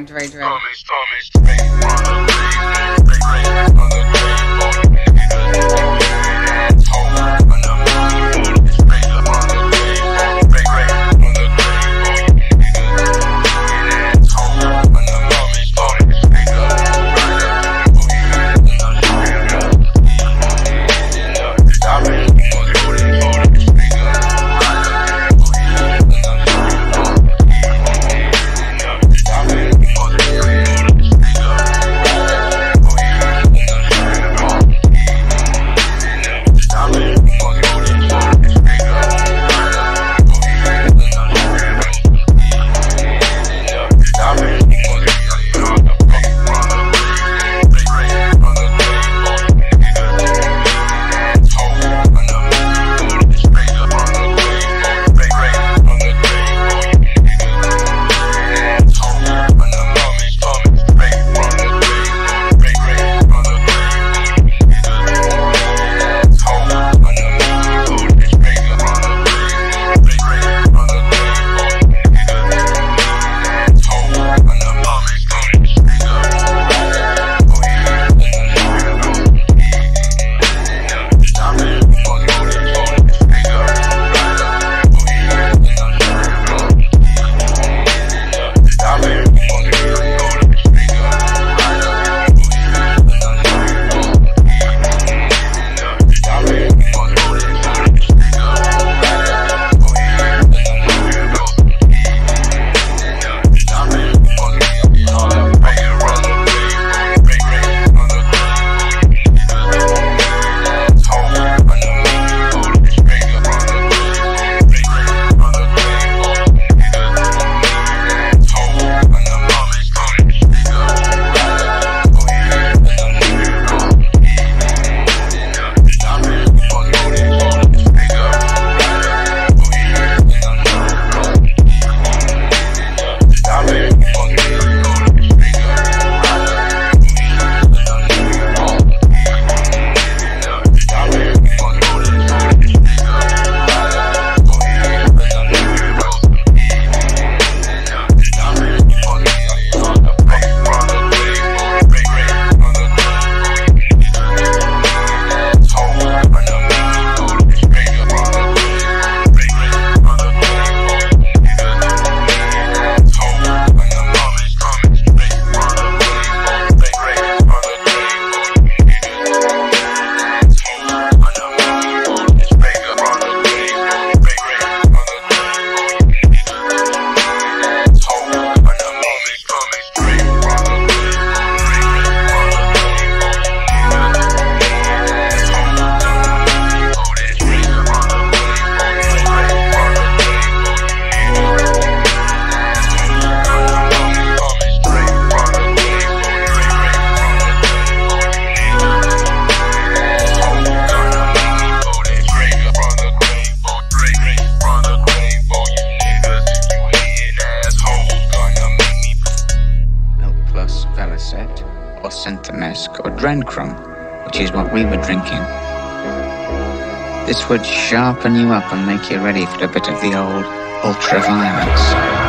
mic, Dre Dre. Stormy, Stormy, Synthemesc or Drencrom, which is what we were drinking. This would sharpen you up and make you ready for a bit of the old ultraviolence.